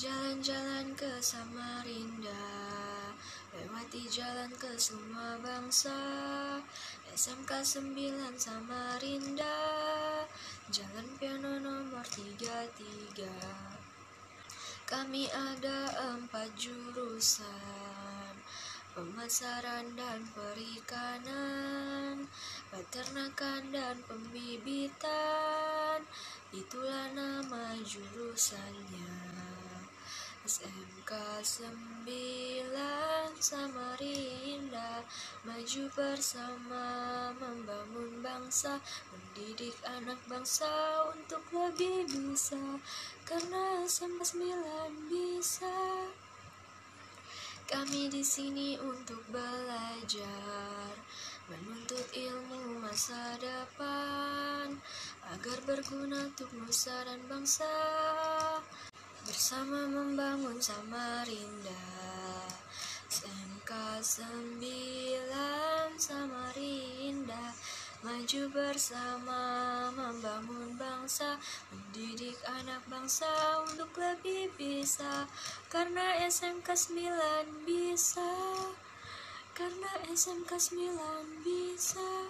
Jalan-jalan ke Samarinda Lewati jalan ke semua bangsa. SMK 9 Samarinda Jalan piano nomor 33 Kami ada empat jurusan Pemasaran dan perikanan Peternakan dan pembibitan. Itulah nama jurusannya SMK 9 Samarinda Maju bersama membangun bangsa Mendidik anak bangsa untuk lebih bisa. Karena SMK 9 bisa. Kami di sini untuk belajar Menuntut ilmu masa depan Agar berguna untuk nusa dan bangsa Bersama membangun Samarinda SMK 9 Samarinda Maju bersama membangun bangsa. Mendidik anak bangsa untuk lebih bisa. Karena SMK 9 bisa. Karena SMK 9 bisa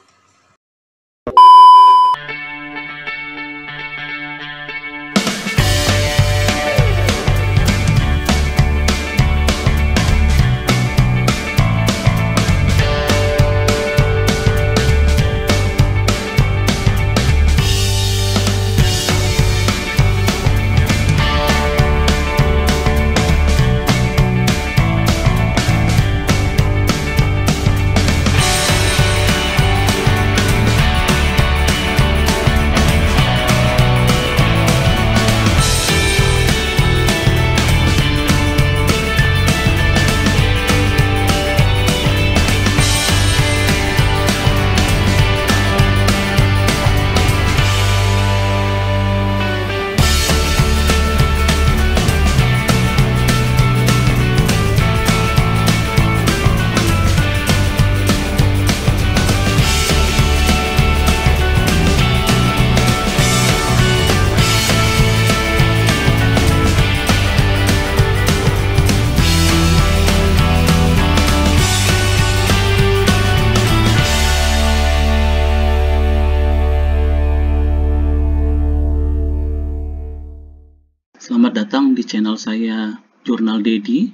datang di channel saya Jurnal Dedi.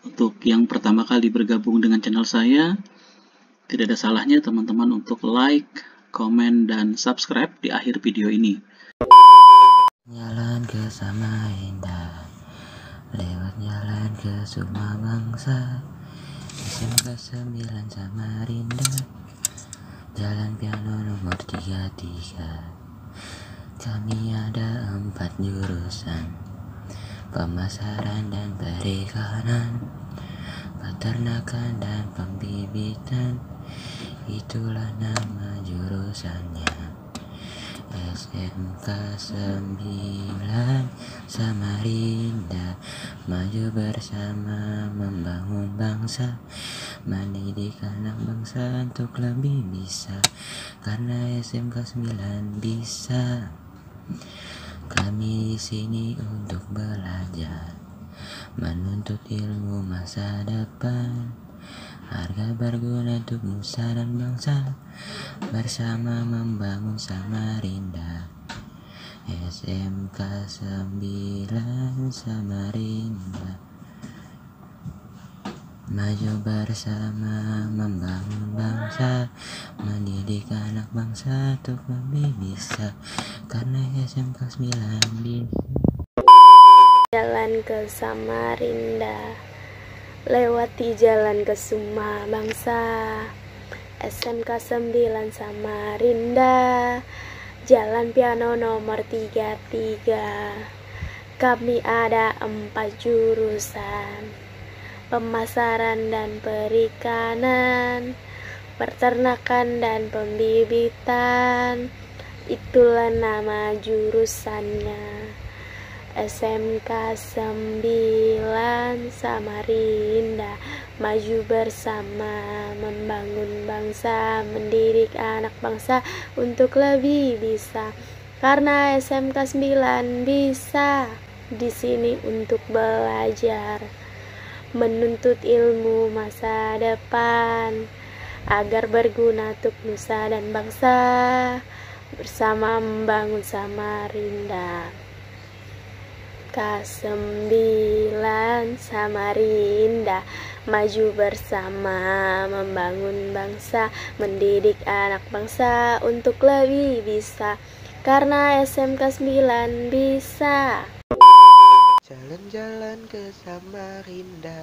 Untuk yang pertama kali bergabung dengan channel saya, tidak ada salahnya teman-teman untuk like, komen, dan subscribe di akhir video ini. Jalan ke Samarinda Lewat jalan ke semua bangsa SMK 9 Samarinda Jalan piano nomor 33 Kami ada empat jurusan Pemasaran dan perikanan Peternakan dan pembibitan. Itulah nama jurusannya. SMK 9 Samarinda. Maju bersama membangun bangsa. Mendidik anak bangsa untuk lebih bisa. Karena SMK 9 bisa Kami di sini untuk belajar Menuntut ilmu masa depan. Harga berguna untuk nusa dan bangsa Bersama membangun Samarinda. SMK 9 Samarinda. Maju bersama membangun bangsa Mendidik anak bangsa untuk lebih bisa Karena SMK 9 bisa Jalan ke Samarinda Lewati jalan ke semua bangsa SMK 9 Samarinda. Jalan piano nomor 33 Kami ada empat jurusan Pemasaran dan perikanan Peternakan dan pembibitan Itulah nama jurusannya. SMK 9 Samarinda. Maju bersama membangun bangsa Mendidik anak bangsa untuk lebih bisa. Karena SMK 9 bisa di sini untuk belajar, menuntut ilmu masa depan, agar berguna untuk nusa dan bangsa, bersama membangun Samarinda. K9 Samarinda Maju bersama membangun bangsa Mendidik anak bangsa untuk lebih bisa. Karena SMK 9 bisa. Jalan-jalan ke Samarinda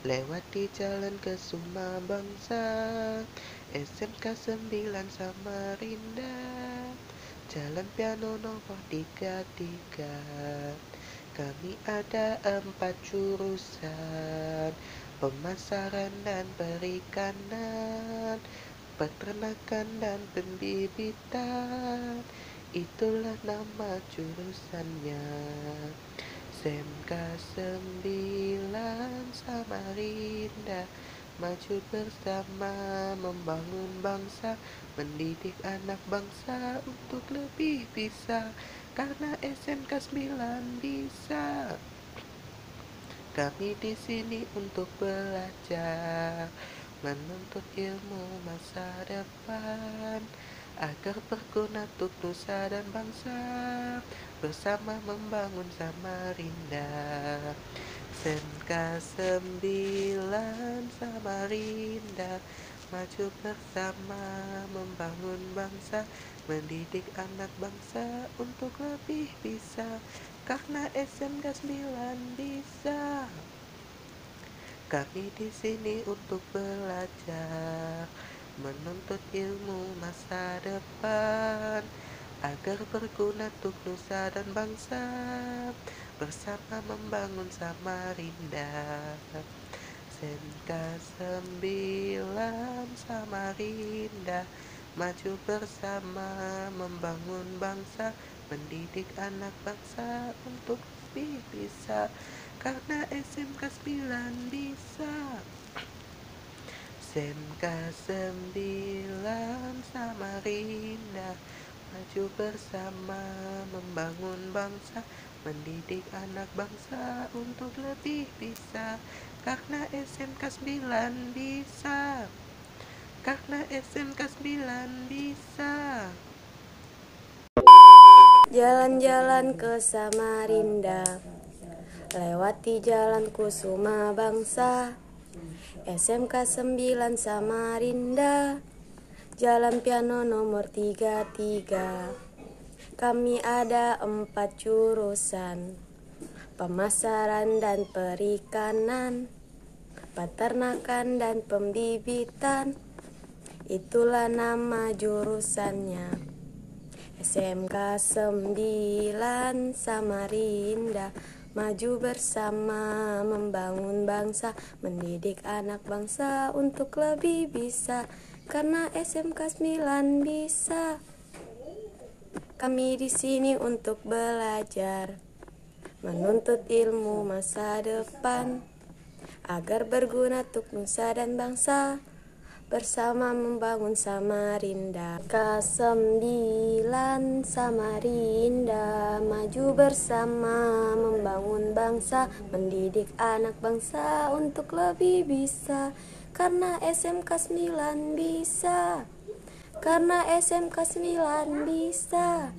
Lewati jalan ke Suma Bangsa SMK 9 Samarinda Jalan piano nomor 33 Kami ada empat jurusan. Pemasaran dan perikanan. Peternakan dan pembibitan. Itulah nama jurusannya. SMK 9 Samarinda Maju bersama membangun bangsa Mendidik anak bangsa untuk lebih bisa. Karena SMK 9 bisa. Kami di sini untuk belajar Menuntut ilmu masa depan. Agar berguna untuk nusa dan bangsa Bersama membangun Samarinda SMK 9 Samarinda Maju bersama membangun bangsa Mendidik anak bangsa untuk lebih bisa Karena SMK 9 bisa. Kami di sini untuk belajar Menuntut ilmu masa depan Agar berguna untuk nusa dan bangsa Bersama membangun Samarinda. SMK 9 Samarinda Maju bersama membangun bangsa Mendidik anak bangsa untuk lebih bisa. Karena SMK 9 bisa. SMK 9 Samarinda Maju bersama membangun bangsa Mendidik anak bangsa untuk lebih bisa. Karena SMK 9 bisa. Karena SMK 9 bisa. Jalan-jalan ke Samarinda Lewati jalan kusuma bangsa SMK 9 Samarinda Jalan piano nomor 33 kami ada empat jurusan. Pemasaran dan perikanan Peternakan dan pembibitan. Itulah nama jurusannya. SMK 9 Samarinda Maju bersama membangun bangsa Mendidik anak bangsa untuk lebih bisa Karena SMK 9 bisa kami di sini untuk belajar, menuntut ilmu masa depan, agar berguna untuk nusa dan bangsa, bersama membangun Samarinda. K9 Samarinda, maju bersama membangun bangsa, mendidik anak bangsa untuk lebih bisa, karena SMK 9 bisa. Karena SMK 9 bisa